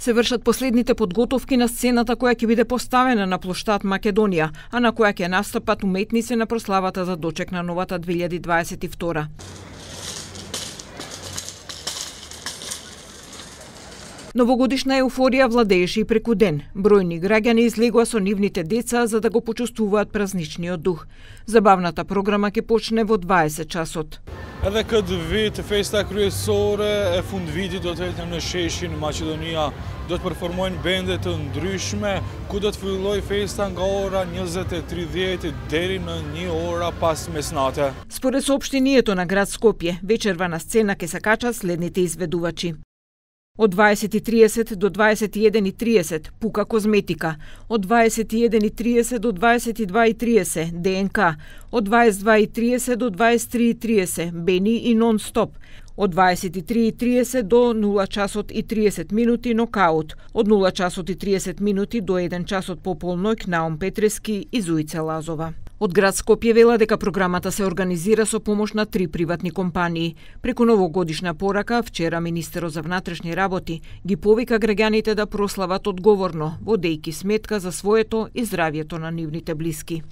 Се вршат последните подготовки на сцената која ќе биде поставена на плоштад Македонија, а на која ќе настапат уметници на прославата за дочек на новата 2022. Новогодишна еуфорија владееше и преку ден. Бројни граѓани излегоа со нивните деца за да го почувствуваат празничниот дух. Забавната програма ќе почне во 20 часот. Edhe këtë vit festa kryesore e fund vitit do të jetë në Sheshin, Maqedonia. Do të performojnë bende të ndryshme, ku do të filloj festa nga ora 20:30 deri në 1 ora pas mesnate. Според соопштението на град Скопје, вечерва на сцена ќе се качат следните изведувачи. Од 20.30 до 21.30 Пука козметика, од 21.30 до 22.30 ДНК, од 22.30 до 23.30 Бени и Нон-стоп, од 23.30 до 0 часот и 30 минути нокаут, од 0 часот и 30 минути до 1 часот по полној Наум Петрески и Зуица Лазова. Од град Скопје вела дека програмата се организира со помош на три приватни компании. Преку новогодишна порака, вчера Министерот за внатрешни работи ги повика граѓаните да прослават одговорно, водејки сметка за своето и здравјето на нивните блиски.